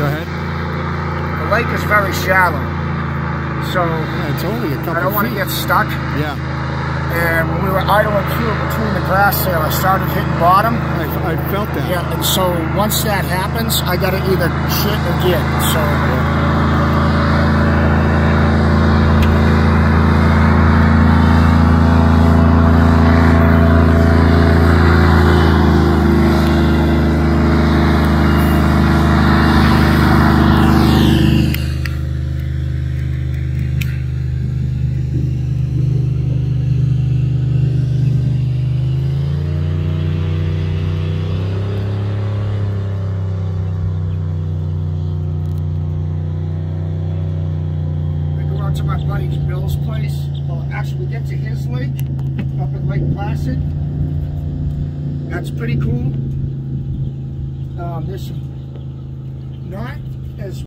Go ahead. The lake is very shallow. So yeah, it's only a couple I don't want to get stuck. Yeah. And when we were idling through between the grass there, I started hitting bottom. I, I felt that. Yeah, and so once that happens, I got to either shit or get. So. Yeah. My buddy Bill's place. Well, actually, we get to his lake up at Lake Placid. That's pretty cool. Um, there's not as